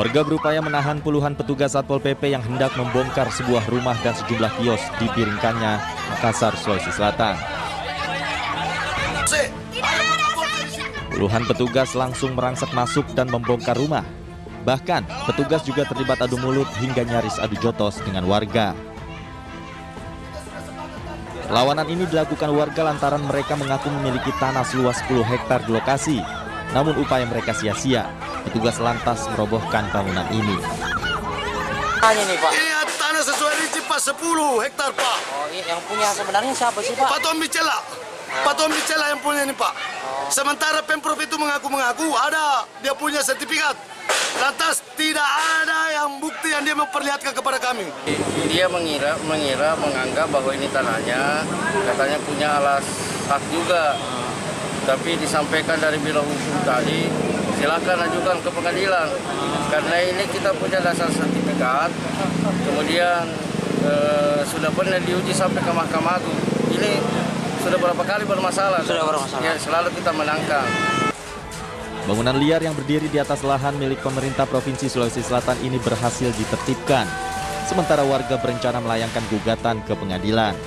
Warga berupaya menahan puluhan petugas Satpol PP yang hendak membongkar sebuah rumah dan sejumlah kios di Piringkannya, Makassar, Sulawesi Selatan. Puluhan petugas langsung merangsek masuk dan membongkar rumah. Bahkan, petugas juga terlibat adu mulut hingga nyaris adu jotos dengan warga. Lawanan ini dilakukan warga lantaran mereka mengaku memiliki tanah seluas 10 hektar di lokasi. Namun upaya mereka sia-sia. Petugas lantas merobohkan bangunan ini. Tanya nih Pak. Iya tanah sesuai rinci Pak 10 hektar Pak. Oh, ini yang punya sebenarnya siapa sih Pak? Pak Tommy Cela. Pak Tommy Cela yang punya ini Pak. Sementara Pemprov itu mengaku-mengaku ada dia punya sertifikat. Lantas tidak ada yang bukti yang dia memperlihatkan kepada kami. dia mengira mengira menganggap bahwa ini tanahnya katanya punya alas hak juga tapi disampaikan dari biro hukum tadi silakan ajukan ke pengadilan karena ini kita punya dasar sertifikat kemudian eh, sudah pernah diuji sampai ke Mahkamah Agung ini sudah berapa kali bermasalah Sudah bermasalah. ya, selalu kita menangkan Bangunan liar yang berdiri di atas lahan milik pemerintah Provinsi Sulawesi Selatan ini berhasil ditertibkan. Sementara warga berencana melayangkan gugatan ke pengadilan.